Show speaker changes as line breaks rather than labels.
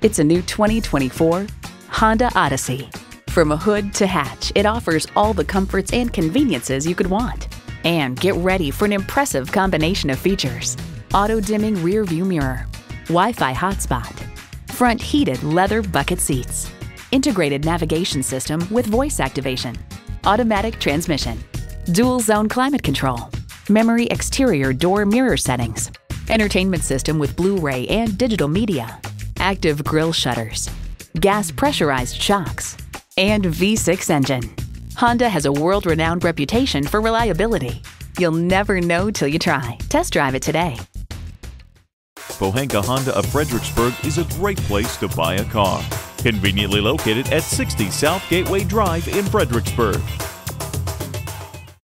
It's a new 2024 Honda Odyssey. From a hood to hatch, it offers all the comforts and conveniences you could want. And get ready for an impressive combination of features. Auto-dimming rear view mirror, Wi-Fi hotspot, front heated leather bucket seats, integrated navigation system with voice activation, automatic transmission, dual zone climate control, memory exterior door mirror settings, entertainment system with Blu-ray and digital media, active grille shutters, gas pressurized shocks, and V6 engine. Honda has a world-renowned reputation for reliability. You'll never know till you try. Test drive it today.
Pohanka Honda of Fredericksburg is a great place to buy a car. Conveniently located at 60 South Gateway Drive in Fredericksburg.